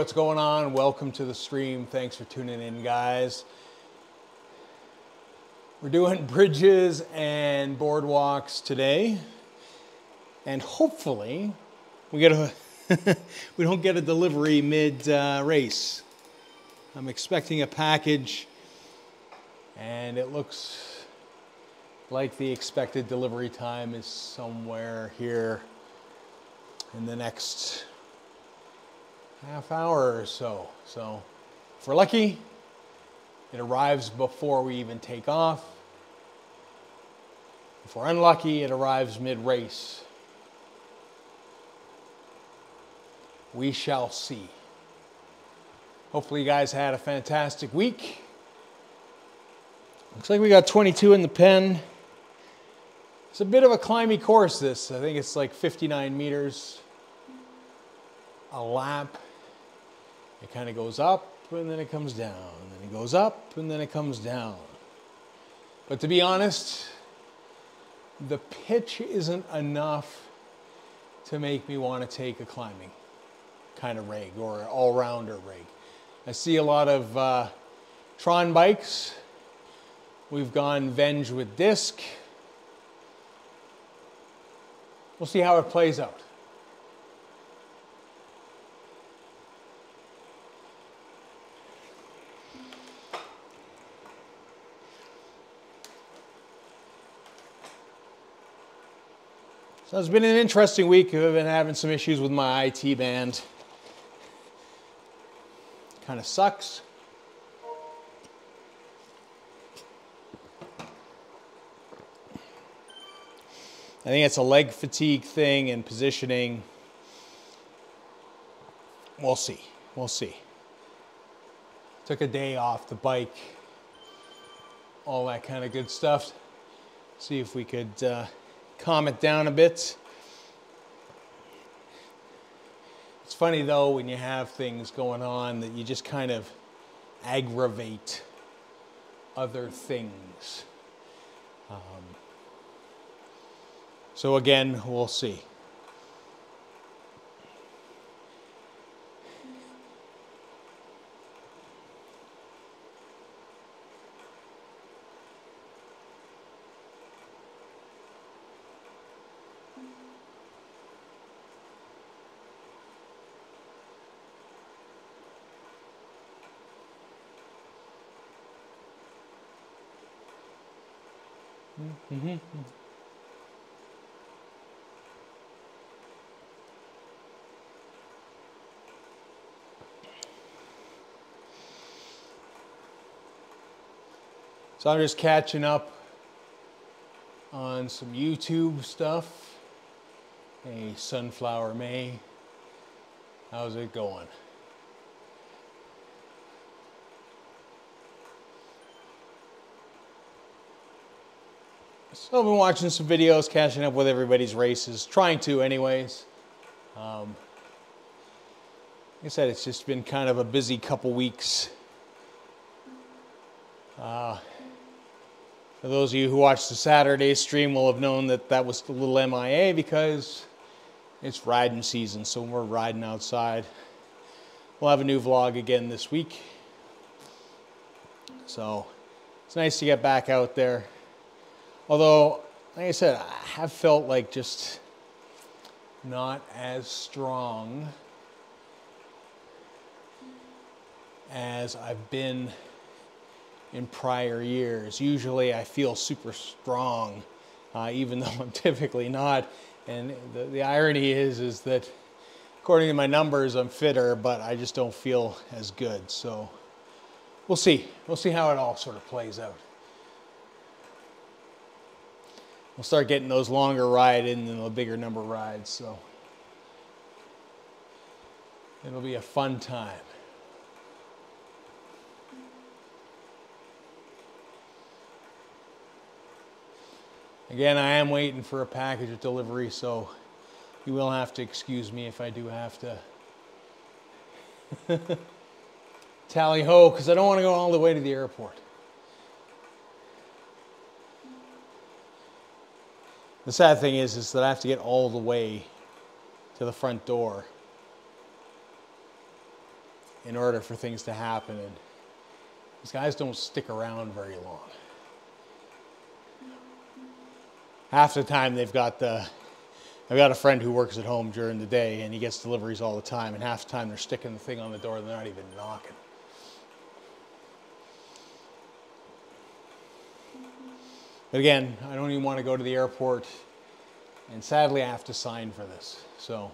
What's going on? Welcome to the stream. Thanks for tuning in, guys. We're doing bridges and boardwalks today, and hopefully we get a we don't get a delivery mid uh, race. I'm expecting a package, and it looks like the expected delivery time is somewhere here in the next half hour or so. So if we're lucky, it arrives before we even take off. If we're unlucky, it arrives mid race. We shall see. Hopefully, you guys had a fantastic week. Looks like we got 22 in the pen. It's a bit of a climby course, this. I think it's like 59 meters a lap. It kind of goes up and then it comes down, and then it goes up and then it comes down. But to be honest, the pitch isn't enough to make me want to take a climbing kind of rig or all rounder rig. I see a lot of uh, Tron bikes. We've gone Venge with disc. We'll see how it plays out. So it's been an interesting week. I've been having some issues with my IT band. Kind of sucks. I think it's a leg fatigue thing and positioning. We'll see. We'll see. Took a day off the bike, all that kind of good stuff. See if we could uh, calm it down a bit. It's funny though when you have things going on that you just kind of aggravate other things. Um, so again, we'll see. So I'm just catching up on some YouTube stuff. Hey, Sunflower May, how's it going? So I've been watching some videos, catching up with everybody's races, trying to anyways. Um, like I said, it's just been kind of a busy couple weeks. Uh, for those of you who watched the Saturday stream will have known that that was a little MIA because it's riding season, so we're riding outside. We'll have a new vlog again this week. So it's nice to get back out there. Although, like I said, I have felt like just not as strong as I've been in prior years. Usually I feel super strong, uh, even though I'm typically not. And the, the irony is, is that according to my numbers, I'm fitter, but I just don't feel as good. So we'll see. We'll see how it all sort of plays out. we'll start getting those longer ride in and the bigger number rides. So it'll be a fun time. Again, I am waiting for a package of delivery, so you will have to excuse me if I do have to tally ho, because I don't want to go all the way to the airport. The sad thing is, is that I have to get all the way to the front door in order for things to happen. And these guys don't stick around very long. Half the time they've got the I've got a friend who works at home during the day and he gets deliveries all the time, and half the time they're sticking the thing on the door, they're not even knocking. But again, I don't even want to go to the airport, and sadly, I have to sign for this. So,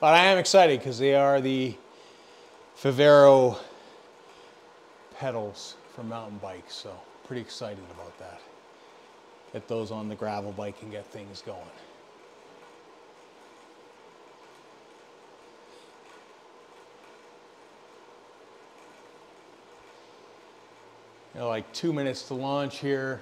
but I am excited because they are the Favero pedals for mountain bikes. So, pretty excited about that. Get those on the gravel bike and get things going. You know, like two minutes to launch here.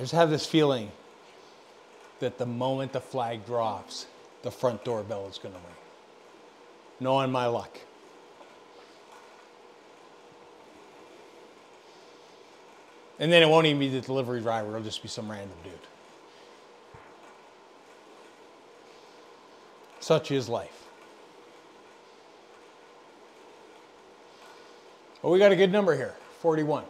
I just have this feeling that the moment the flag drops, the front doorbell is going to ring. Knowing my luck. And then it won't even be the delivery driver, it'll just be some random dude. Such is life. Well, we got a good number here 41.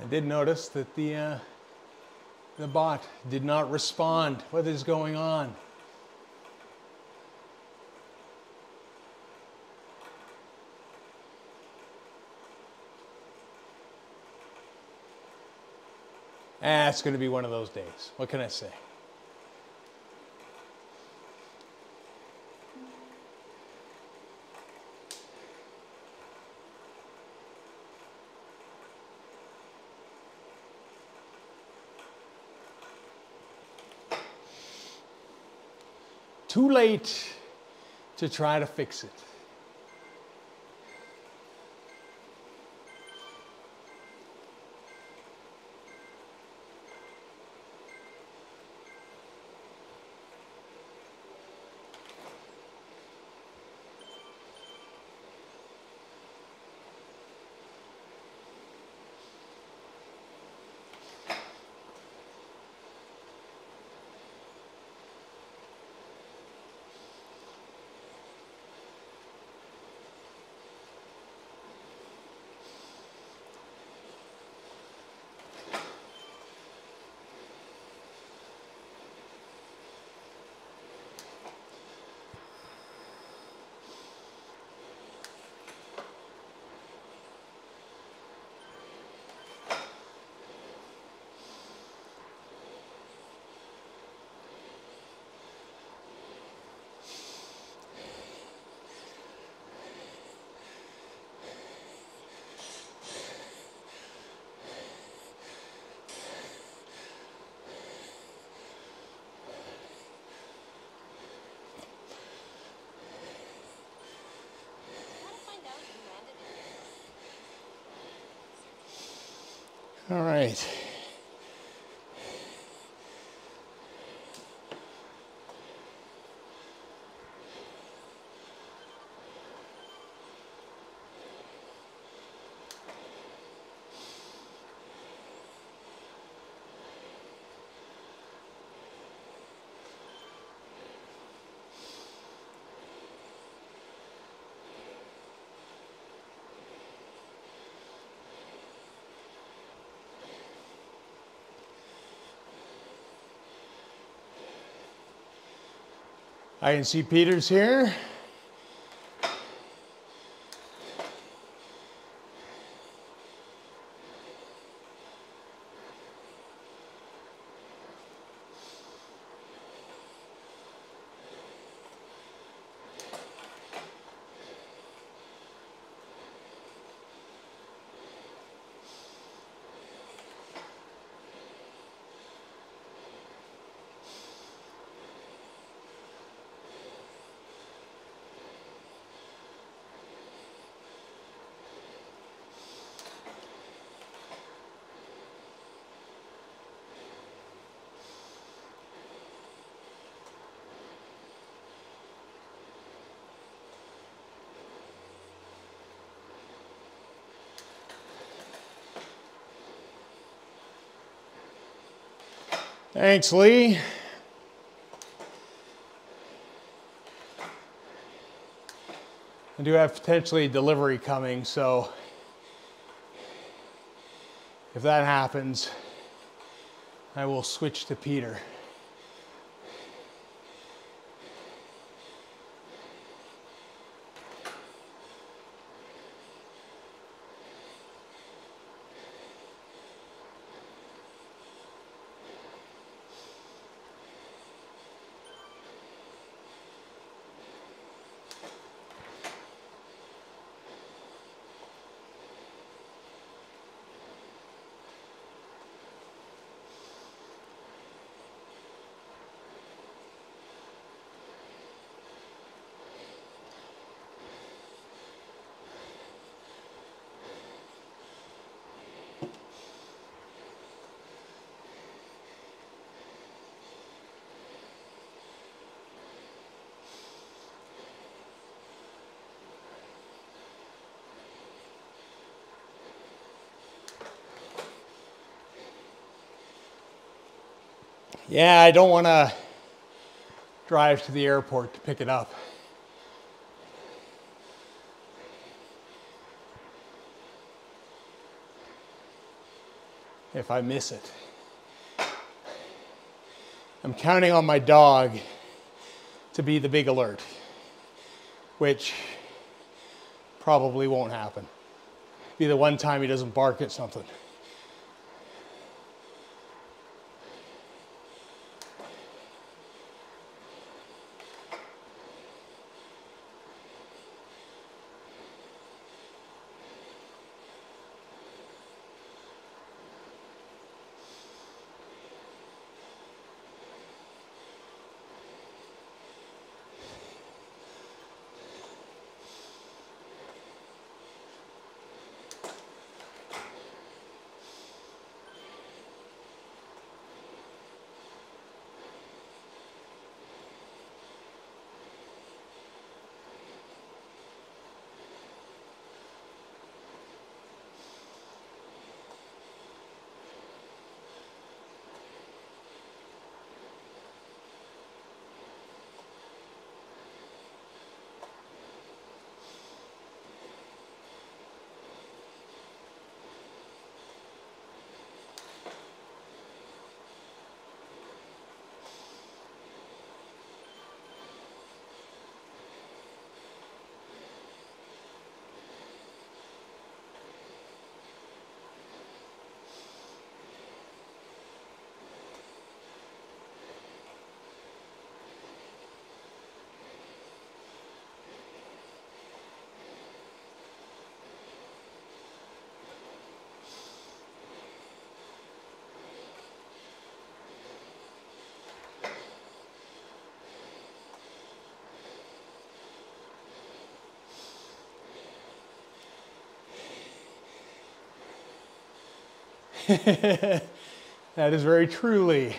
I did notice that the, uh, the bot did not respond. What is going on? Ah, it's going to be one of those days. What can I say? Too late to try to fix it. All right. I can see Peter's here. Thanks, Lee. I do have potentially delivery coming, so if that happens, I will switch to Peter. Yeah, I don't want to drive to the airport to pick it up. If I miss it. I'm counting on my dog to be the big alert, which probably won't happen. Be the one time he doesn't bark at something. that is very truly.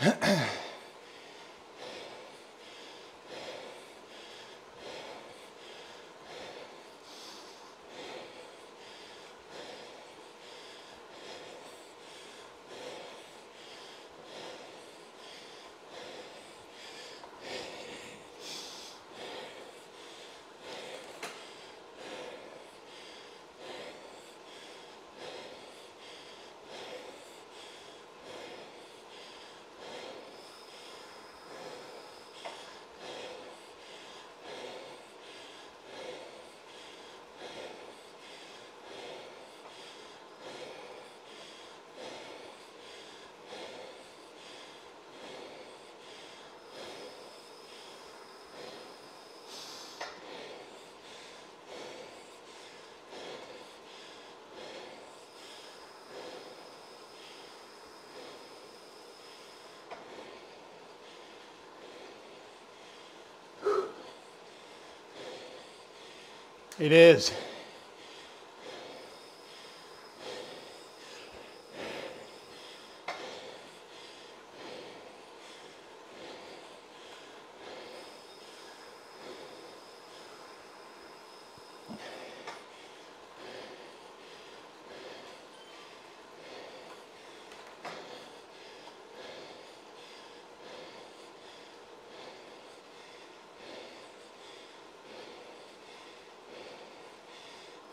Ahem. It is.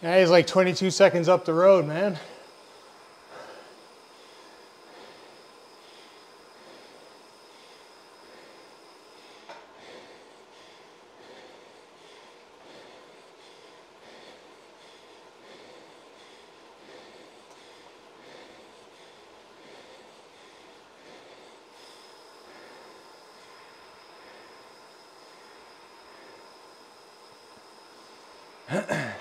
Now he's like 22 seconds up the road, man.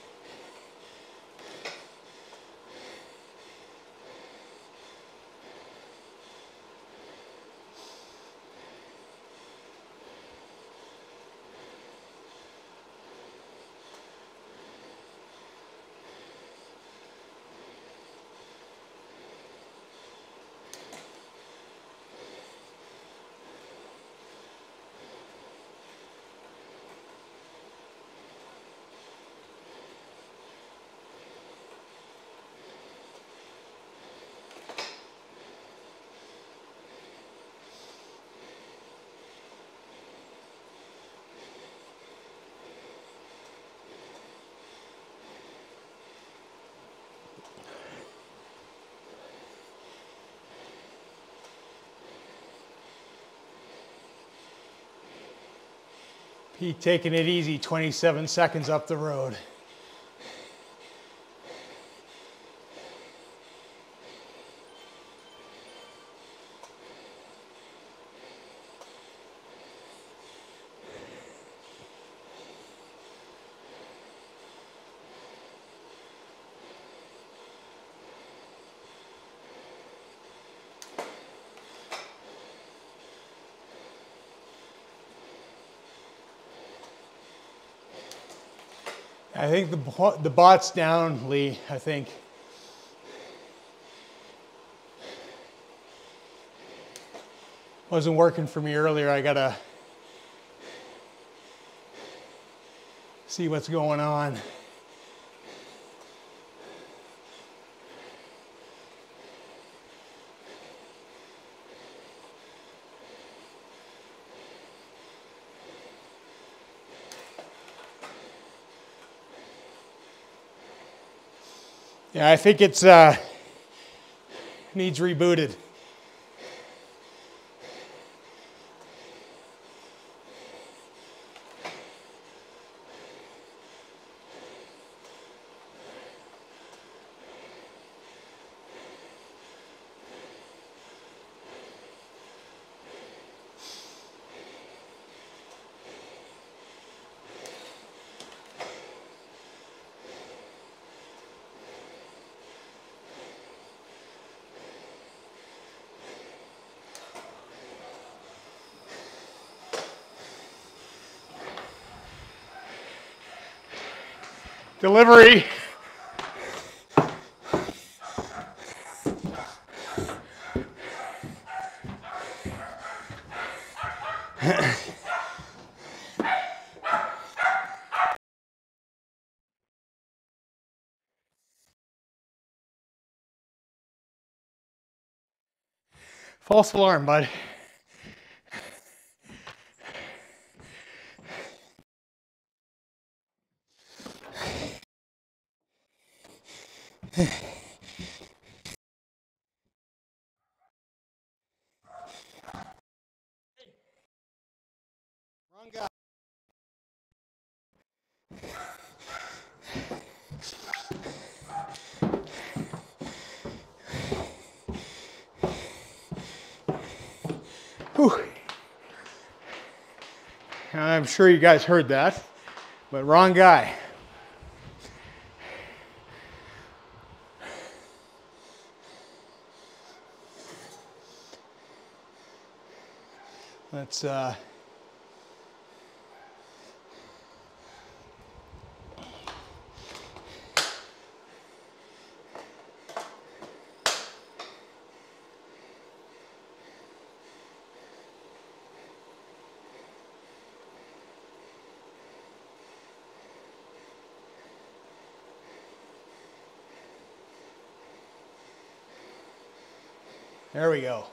He taking it easy, 27 seconds up the road. Think the, the bot's down, Lee, I think. Wasn't working for me earlier. I gotta see what's going on. Yeah, I think it's uh, needs rebooted. Delivery. False alarm, bud. I'm sure you guys heard that, but wrong guy. Let's uh, There we go.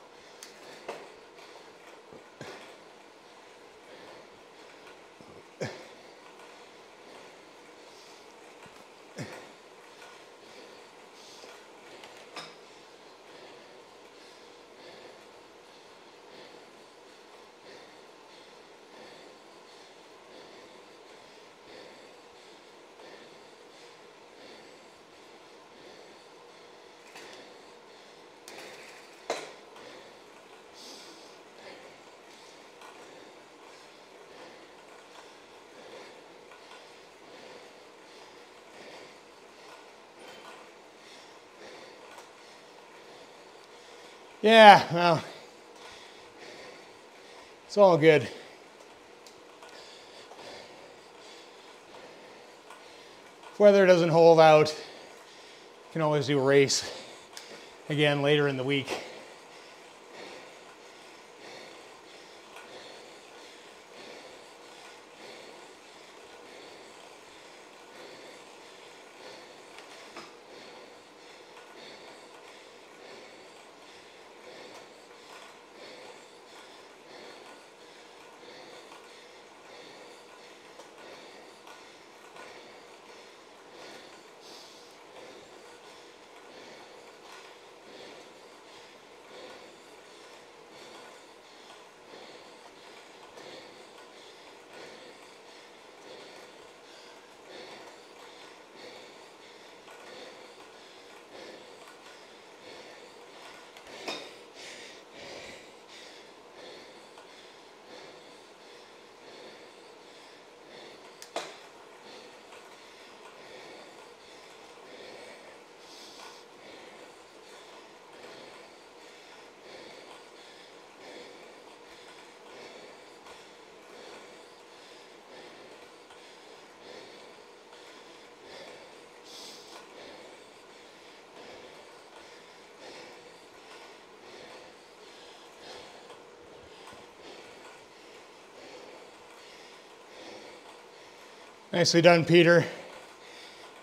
Yeah, well, it's all good. If weather doesn't hold out, you can always do a race again later in the week. Nicely done, Peter.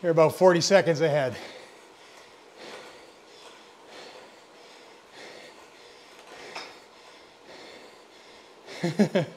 You're about 40 seconds ahead.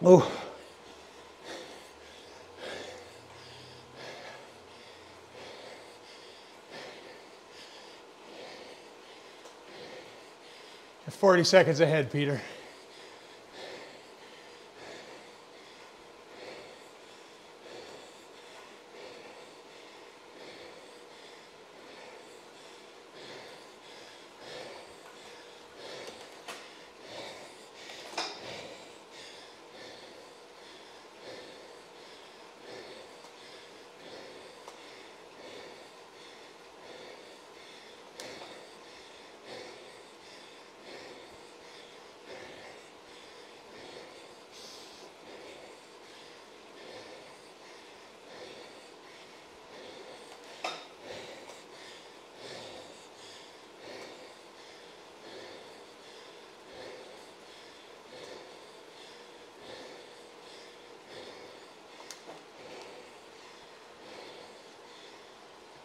Oh. You're 40 seconds ahead, Peter.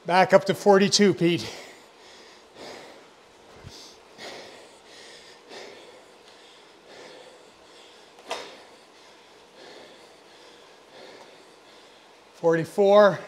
Back up to 42, Pete. Forty-four.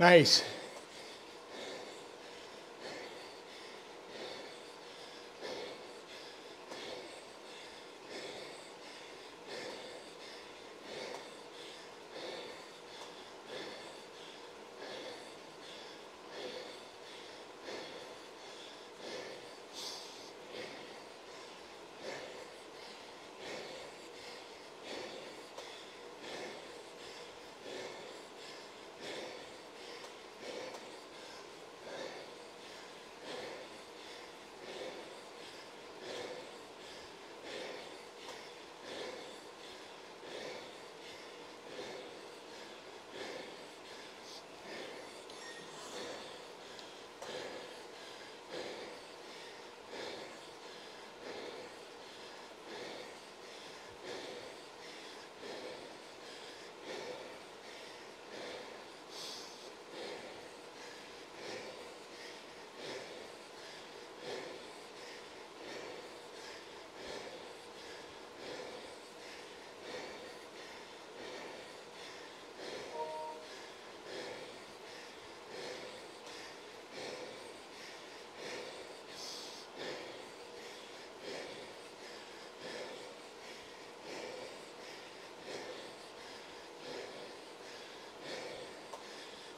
Nice.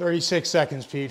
Thirty-six seconds, Pete.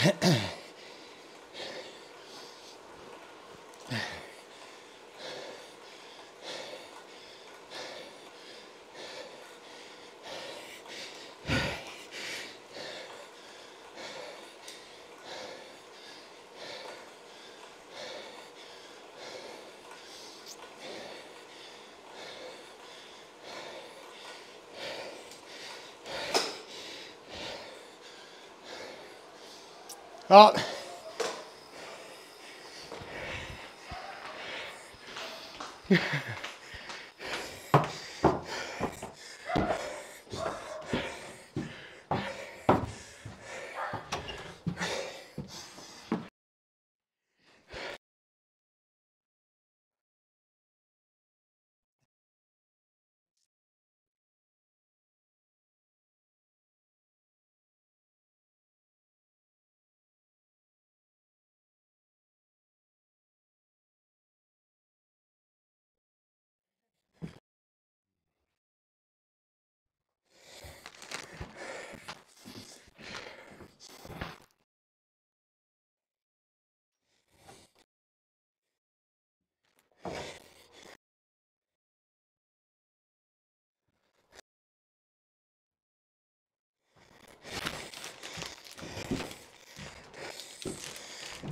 heh Up.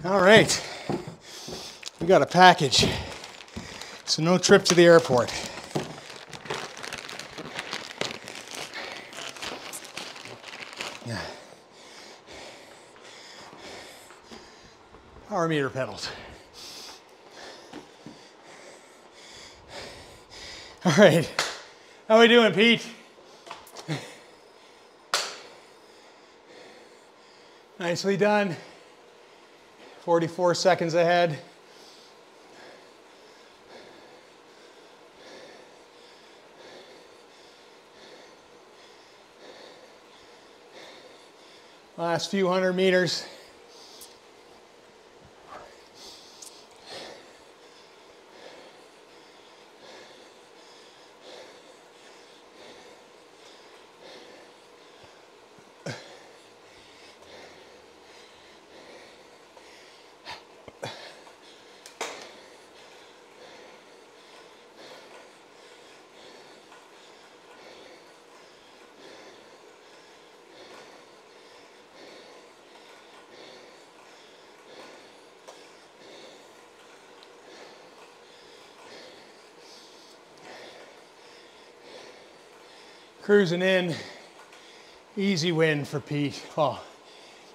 All right. We got a package. So no trip to the airport. Yeah. Power meter pedals. All right. How we doing, Pete? Nicely done. 44 seconds ahead. Last few hundred meters. Cruising in, easy win for Pete. Well,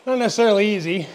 not necessarily easy.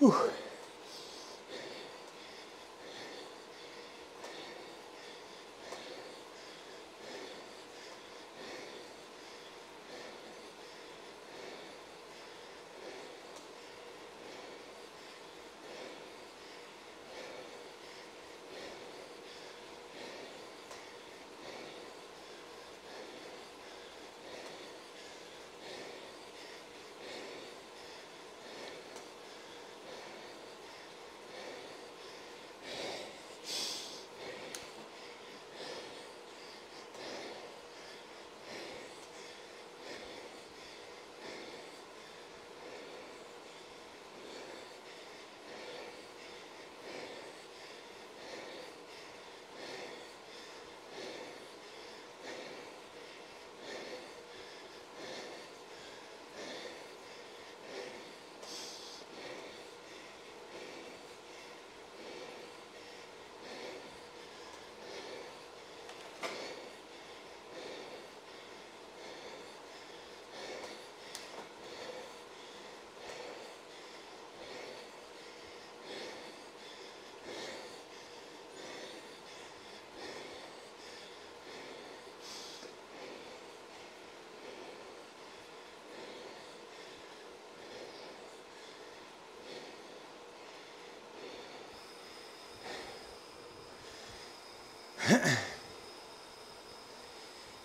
Whew.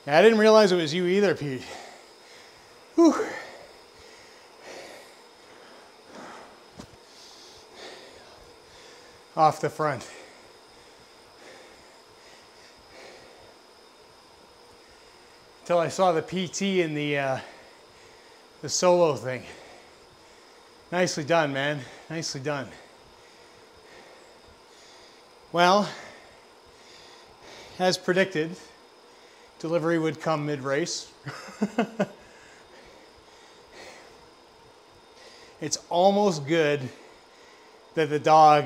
I didn't realize it was you either, Pete. Whew. Off the front. Until I saw the PT in the uh, the solo thing. Nicely done, man. Nicely done. Well, as predicted, delivery would come mid-race. it's almost good that the dog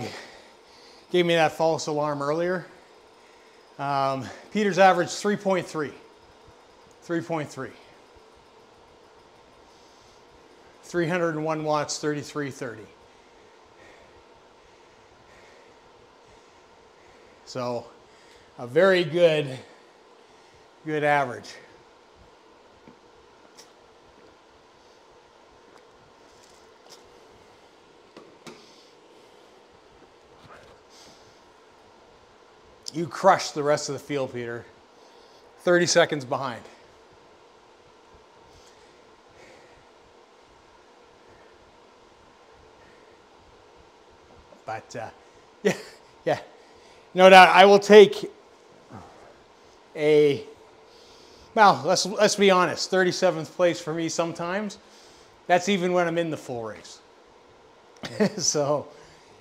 gave me that false alarm earlier. Um, Peter's average 3.3. 3.3. 301 watts, 3330. So a very good, good average. You crushed the rest of the field, Peter. 30 seconds behind. But uh, yeah, yeah, no doubt. I will take a well. Let's let's be honest. 37th place for me sometimes. That's even when I'm in the full race. so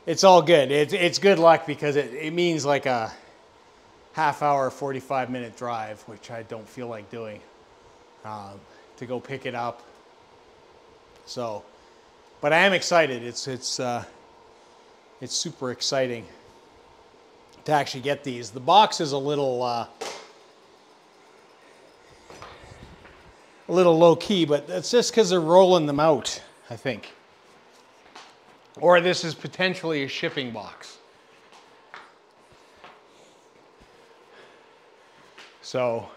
it's all good. It's it's good luck because it, it means like a half hour, 45 minute drive, which I don't feel like doing, um, to go pick it up. So, but I am excited. It's it's uh, it's super exciting to actually get these. The box is a little uh, a little low key, but that's just because they're rolling them out, I think. Or this is potentially a shipping box. So,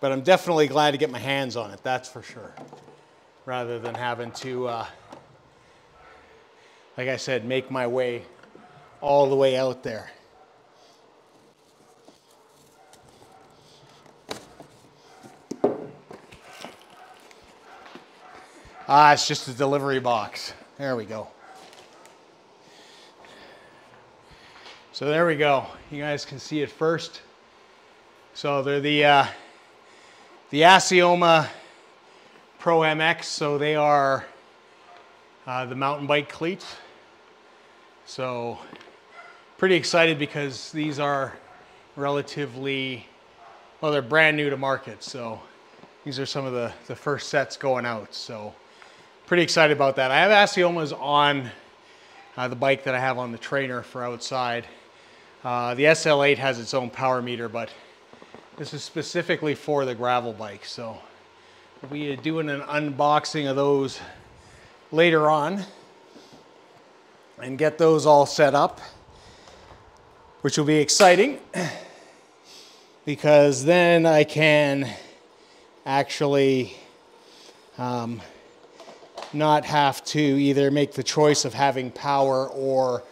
but I'm definitely glad to get my hands on it, that's for sure. Rather than having to, uh, like I said, make my way all the way out there. Ah, it's just a delivery box. There we go. So there we go. You guys can see it first. So they're the uh, the Assioma Pro MX. So they are uh, the mountain bike cleats. So pretty excited because these are relatively, well, they're brand new to market. So these are some of the, the first sets going out. So pretty excited about that. I have Assiomas on uh, the bike that I have on the trainer for outside. Uh, the SL8 has its own power meter, but this is specifically for the gravel bike. So we'll be doing an unboxing of those later on and get those all set up, which will be exciting because then I can actually um, not have to either make the choice of having power or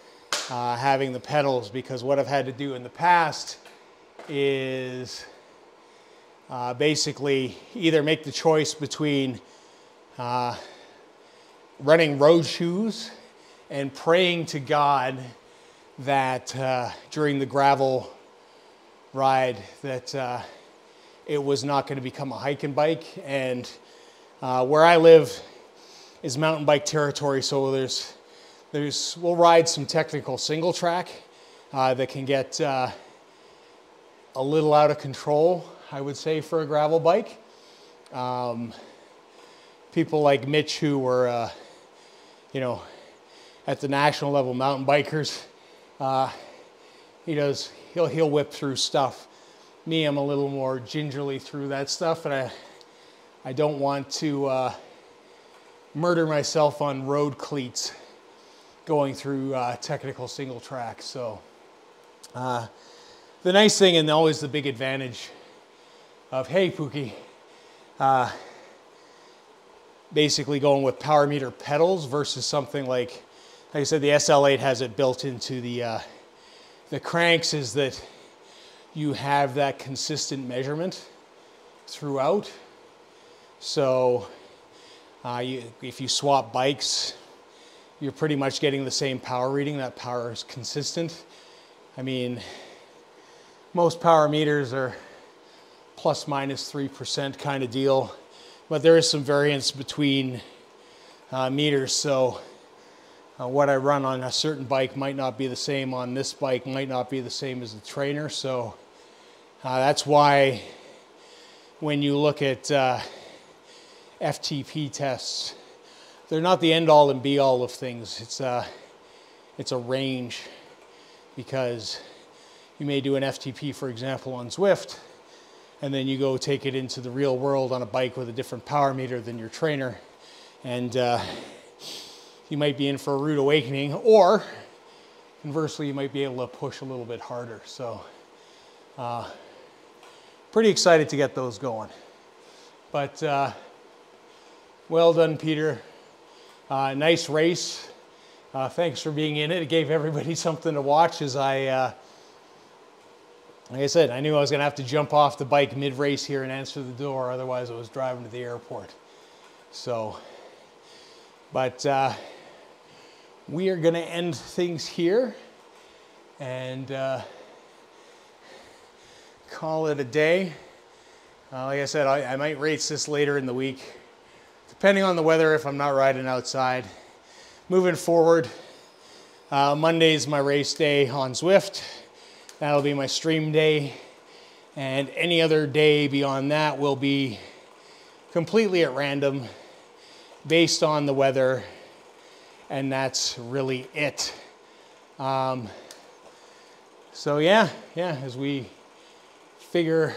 uh, having the pedals because what I've had to do in the past is uh, basically either make the choice between uh, running road shoes and praying to God that uh, during the gravel ride that uh, it was not going to become a hiking bike. And uh, where I live is mountain bike territory so there's there's we'll ride some technical single track uh, that can get uh, a little out of control I would say for a gravel bike um, people like Mitch who were uh, you know at the national level mountain bikers. Uh, he does, he'll, he'll whip through stuff. Me, I'm a little more gingerly through that stuff, and I, I don't want to uh, murder myself on road cleats going through uh, technical single track. So uh, the nice thing and always the big advantage of, hey, Pookie, uh, basically going with power meter pedals versus something like like I said, the SL8 has it built into the, uh, the cranks is that you have that consistent measurement throughout. So uh, you, if you swap bikes, you're pretty much getting the same power reading. That power is consistent. I mean, most power meters are plus minus 3% kind of deal, but there is some variance between uh, meters. So uh, what I run on a certain bike might not be the same on this bike, might not be the same as the trainer. So uh, that's why when you look at uh, FTP tests, they're not the end all and be all of things. It's a, it's a range because you may do an FTP, for example, on Zwift, and then you go take it into the real world on a bike with a different power meter than your trainer. And uh, you might be in for a rude awakening, or conversely, you might be able to push a little bit harder. So, uh, pretty excited to get those going. But uh, well done, Peter. Uh, nice race. Uh, thanks for being in it. It gave everybody something to watch as I, uh, like I said, I knew I was going to have to jump off the bike mid race here and answer the door, otherwise, I was driving to the airport. So, but uh, we are going to end things here and uh, call it a day. Uh, like I said, I, I, might race this later in the week, depending on the weather if I'm not riding outside. Moving forward, uh, Monday is my race day on Zwift. That'll be my stream day. And any other day beyond that will be completely at random based on the weather and that's really it. Um, so yeah, yeah, as we figure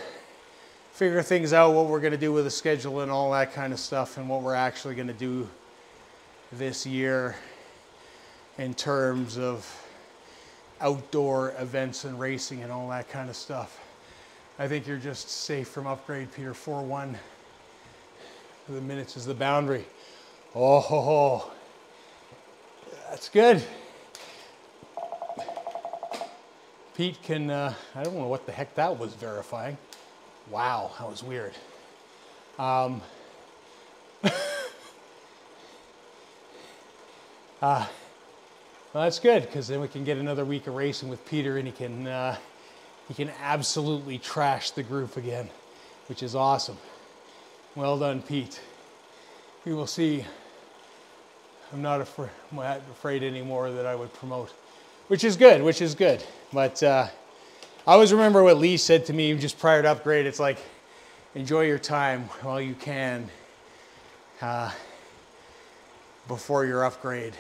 figure things out, what we're going to do with the schedule and all that kind of stuff, and what we're actually going to do this year in terms of outdoor events and racing and all that kind of stuff. I think you're just safe from upgrade, Peter 4-1. The minutes is the boundary. Oh, ho. That's good. Pete can, uh, I don't know what the heck that was verifying. Wow, that was weird. Um, uh, well, that's good because then we can get another week of racing with Peter and he can, uh, he can absolutely trash the group again, which is awesome. Well done, Pete. We will see I'm not afraid anymore that I would promote, which is good, which is good. But uh, I always remember what Lee said to me just prior to upgrade. It's like, enjoy your time while you can uh, before your upgrade.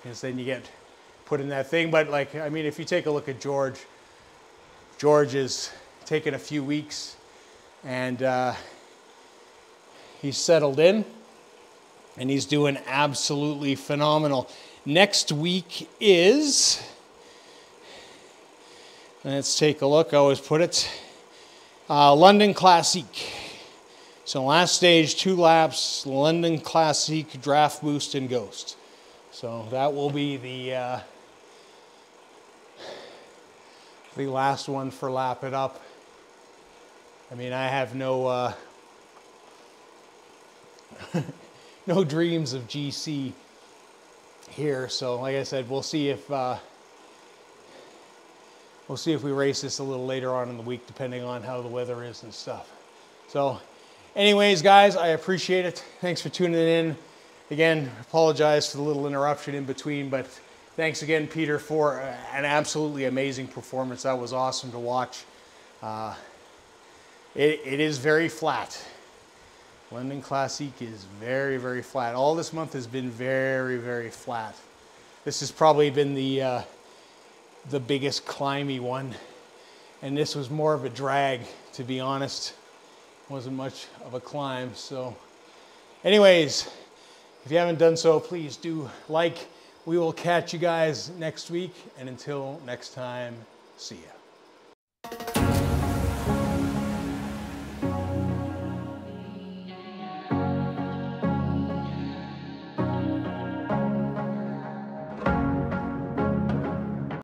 Because then you get put in that thing. But like, I mean, if you take a look at George, George is taking a few weeks and uh, he's settled in and he's doing absolutely phenomenal. Next week is, let's take a look, I always put it, uh, London Classic. So last stage, two laps, London Classic, Draft Boost, and Ghost. So that will be the uh, the last one for Lap It Up. I mean, I have no uh, no dreams of GC here. So, like I said, we'll see if uh, we'll see if we race this a little later on in the week, depending on how the weather is and stuff. So, anyways, guys, I appreciate it. Thanks for tuning in. Again, apologize for the little interruption in between, but thanks again, Peter, for an absolutely amazing performance. That was awesome to watch. Uh, it, it is very flat. London Classic is very, very flat. All this month has been very, very flat. This has probably been the, uh, the biggest climby one. And this was more of a drag, to be honest. Wasn't much of a climb. So anyways, if you haven't done so, please do like. We will catch you guys next week. And until next time, see ya.